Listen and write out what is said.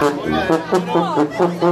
Gracias.